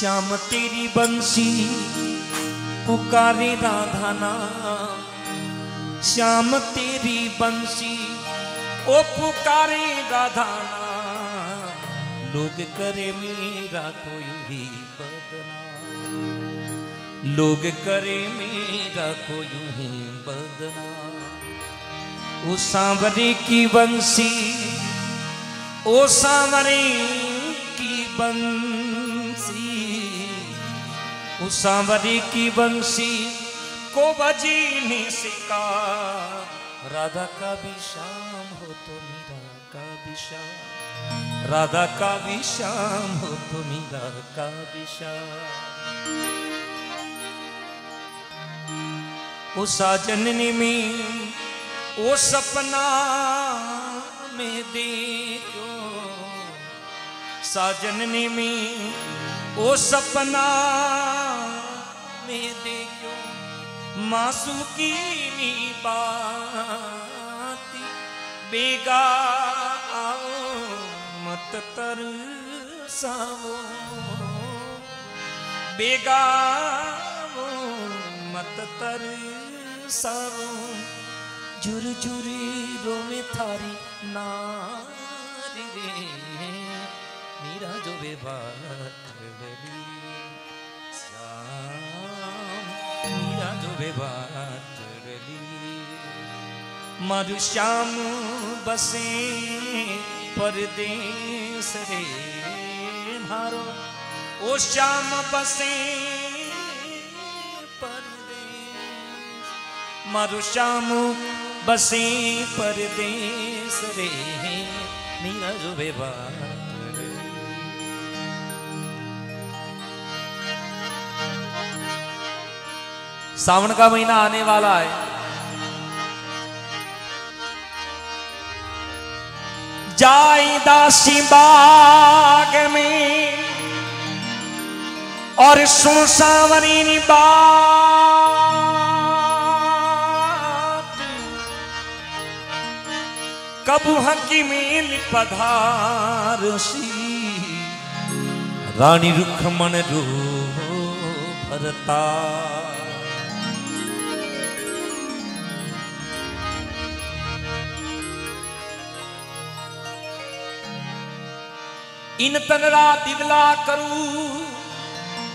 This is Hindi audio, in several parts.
श्याम तेरी बंसी, पुकारे राधा नाम। श्याम तेरी बंसी, ओ पुकारे राधा नाम। लोग करे मेरा कोई बदनाम। लोग करे मेरा कोई ही बदनाम। ओ सांवरे की बंसी, ओ सांवरे की बंसी। ओ सांवरे की बंसी को बजी नहीं सिका राधा का भी शाम हो तो मीरा का भी शाम राधा का भी शाम हो तो मीरा का भी शाम ओ साजननी में ओ सपना में देखो। साजननी में ओ सपना में देखो मासू की बाती। बेगा आओ, मत तर सावो बेगा आओ, मत तर सावो झुर झुरी रोवे थारी नारी रे। मीरा जो बेबाक डली श्याम मीरा जो बेबाक डली मरु श्याम बसे, परदेस रे मारो। ओ श्याम बसे, परदेस। मारो श्याम बसे, परदेस रे मीरा जो सावन का महीना आने वाला है। जाई दासी बाग में और सुन सावरी बात। कबू हकी मेल पधारसी रानी रुखमन रो भरता। इन तनरा दिवला करूँ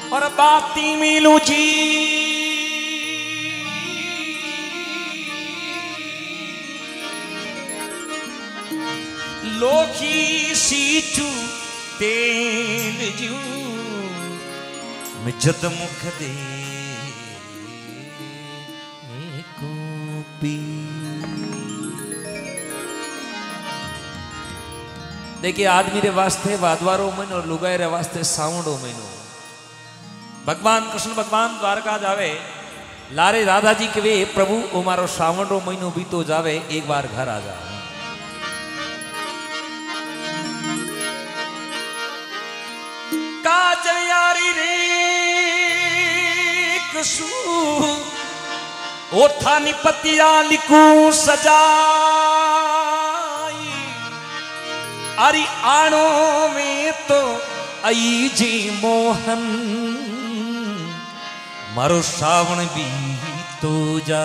और बाती मिलू जी। लोखी सीचू तेल जू मिजत मुख दे को पी। देखिए, आदमी रे वास्ते, वादवारो महीनो और लुगाई रे वास्ते सावणो महीनो। भगवान, कृष्ण भगवान द्वारका जावे, लारे राधा जी के वे, प्रभु, ओ मारो सावणो महीनो बीतो जावे, एक बार घर आ जा काजल यारी रे कसू ओठा निपतिया लिखू सजाई अरे आणो में तो आई जी मोहन। मारो सावण भी तो जा।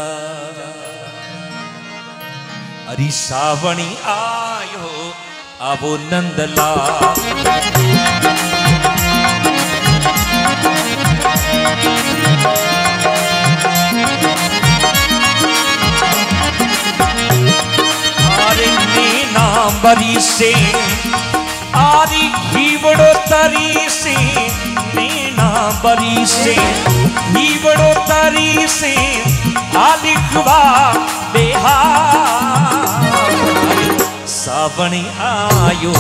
अरे सावणी आयो आवो नंदलाल बरी से, आरी हीवड़ो तरी से मीना बरी से, हीवड़ो तरी से, आलिखवा बेहा सावणी आयो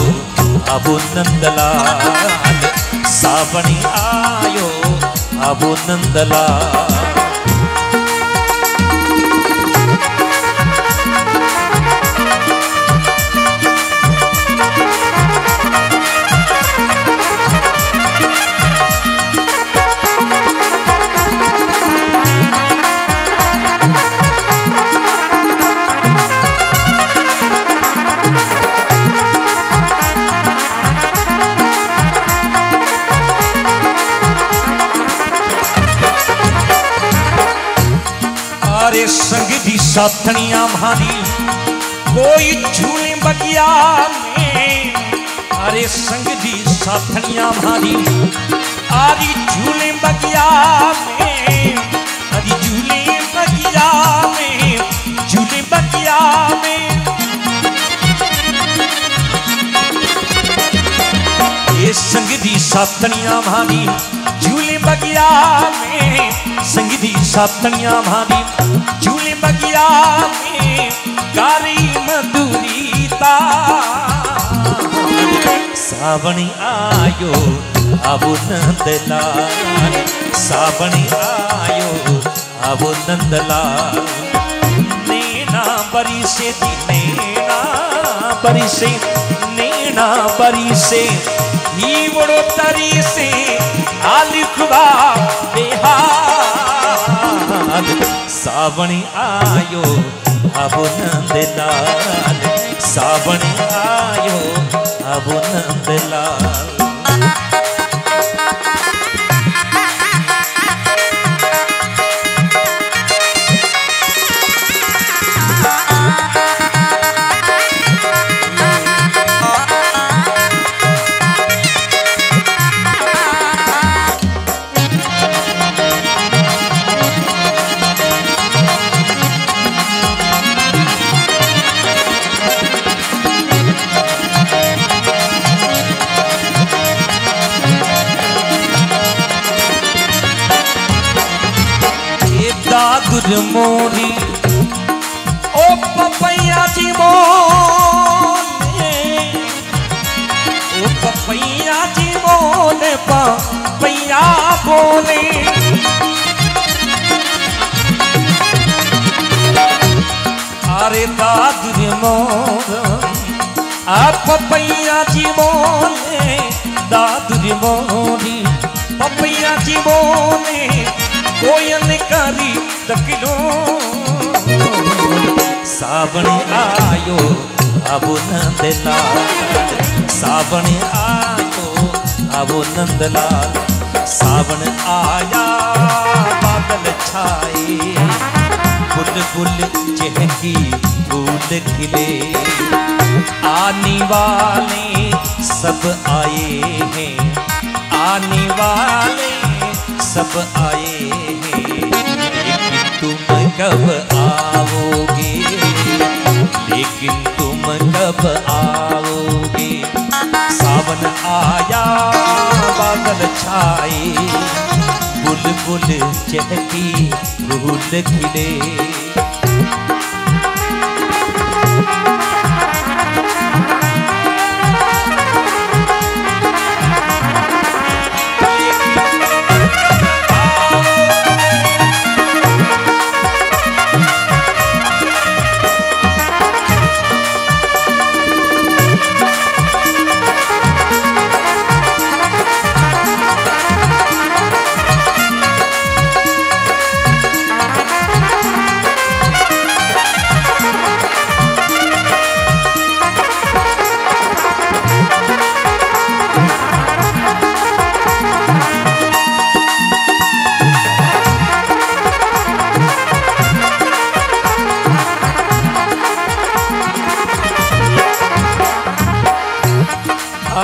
अबो नंदलाल, सावणी आयो अबो नंदलाल। साथनिया भारी कोई झूले बगिया अरे संग दी साथनिया भारी आरी झूले बगिया में। झूले बगिया में झूले बगिया में। ये संग दी साथनिया झूले बगिया में संग दी साथनिया भारी झूले बगिया में गारी मधुरीता सावण आयो अब नंदलाल। सावण आयो अब नंदलाल। नैना बरी से नैना बरी से नैना बरी से ही बड़ो तरी से आलिखवा बिहार सावणी आयो अब नंदलाल सावणी आयो अब नंदलाल मोरी ओ पपैया जी ओ पपैया जी बोले पपैया बोले। अरे दादुर मोर, आ पपैया जी बोले दादुर मोरी, पपैया जी बोले कोयल तकलो सावण आयो, अब नंदलाल सावण आयो सावण आया, बादल छाए। बुल बुल चहकी, फूल खिले। आने वाले सब आए हैं। आने वाले सब आए तुम कब आओगे? लेकिन तुम कब आओगे? सावन आया, बादल छाए। बुलबुल चहकी फूल खिले।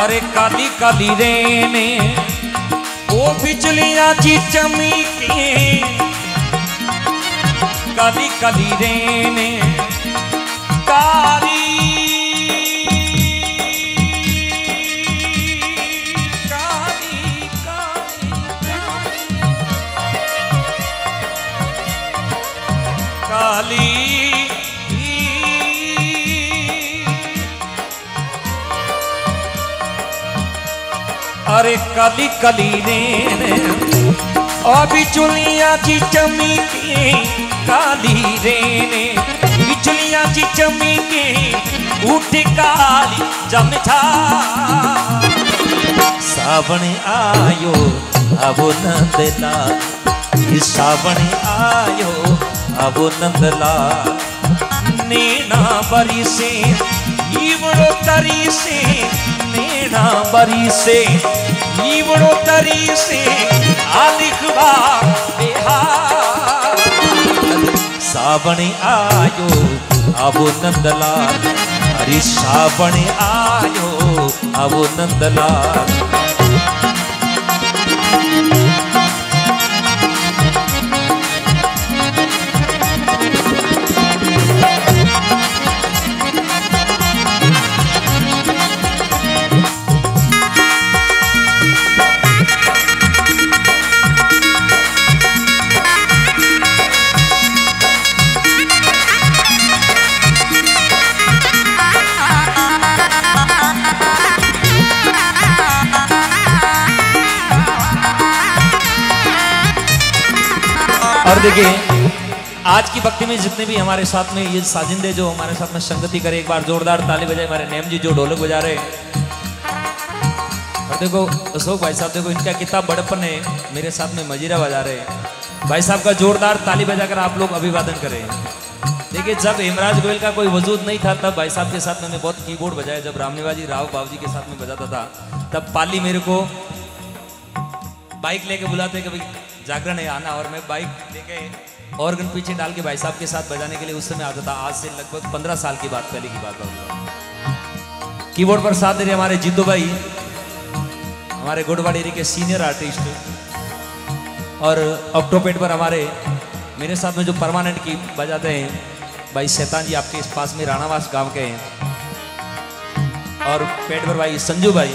अरे काली काली रेने ओ बिजलियाँ जी चमके काली काली रेने काली। काली। काली काली काली काली ओ बिचुलियाँ जी चमके काली रेने। बिचुलियाँ जी चमके उठ काली जमझा सावन आयो, अब नंदलाल सावन आयो, अब नंदलाल नैना बरी से ईवड़ो तरी से नैना बरी से ईवड़ो तरी से आलिखवा सावण आयो, आवो नंदलाल, अरे सावण और देखिए, आज की भक्ति में जितने भी हमारे साथ में ये साजिंदे जो हमारे साथ में संगति करे, एक बार जोरदार ताली बजाए, हमारे नेम जी जो ढोलक बजा रहे और देखो, अशोक भाई साहब, देखो, इनका कितना बड़पन है, मेरे साथ में मजीरा बजा रहे भाई साहब का जोरदार ताली बजाकर आप लोग अभिवादन करें। देखिए, जब हेमराज गोयल का कोई वजूद नहीं था, तब भाई साहब के साथ मैंने बहुत कीबोर्ड बजाया। जब रामनिवाजी राव बाबू जी के साथ में बजाता था, तब पाली मेरे को बाइक लेके बुलाते कभी जागरण है आना और मैं बाइक लेके ऑर्गन पीछे डाल के भाई साहब के साथ बजाने के लिए उस समय आता था। आज से लगभग पंद्रह साल की बात, पहले की बात होगी कीबोर्ड पर साथ दे रहे हमारे जीतू भाई, हमारे गुड़वाड़ी के सीनियर आर्टिस्ट और ऑक्टोपेट पर हमारे, मेरे साथ में जो परमानेंट की बजाते हैं, भाई शैतान जी आपके इस पास में राणावास गाँव के हैं। और पेट पर भाई संजू भाई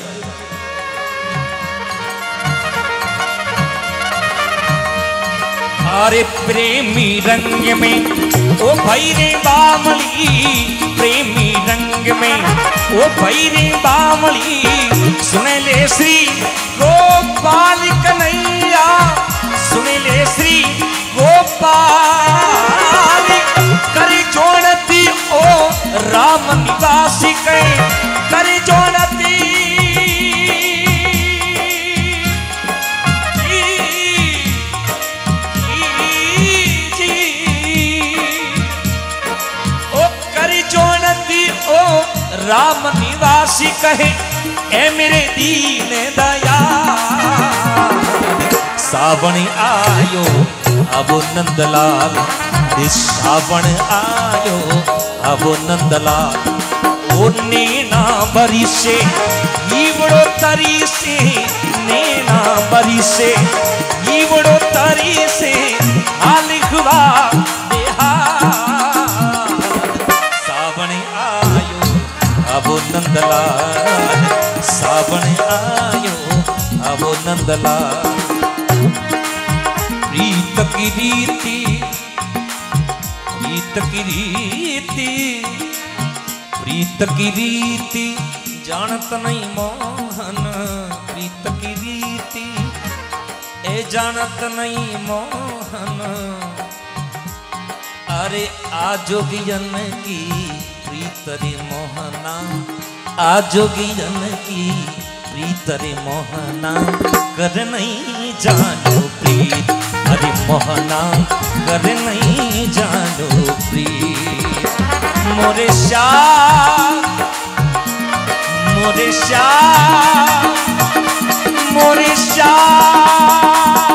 अरे प्रेमी रंग में, ओ भैरे बामली, प्रेमी रंग में, ओ भैरे बामली, सुन ले श्री गोपाल कन्हैया, सुन ले श्री गोपाल। निवासी कहे ए मेरे दीन दया। सावण आयो, अब नंदलाल सावण आयो, अब नंदलाल। ओ नैना बरी ईवड़ो तरी से नैना बरी से ईवड़ो तरी से आलिखवा देहा नंदलाल सावण आयो अब नंदलाल। प्रीत की रीति, प्रीत की रीति, प्रीत की रीति, जानत नहीं मोहन। प्रीत की रीति, ए जानत नहीं मोहन। अरे आजोगियन की प्रीत रे आजोगी जन की प्रीत रे मोहना, कर नहीं जानो प्रीत। अरे मोहना, कर नहीं जानो प्रीत। मोरे शाह मोरे शाह मोरे शाह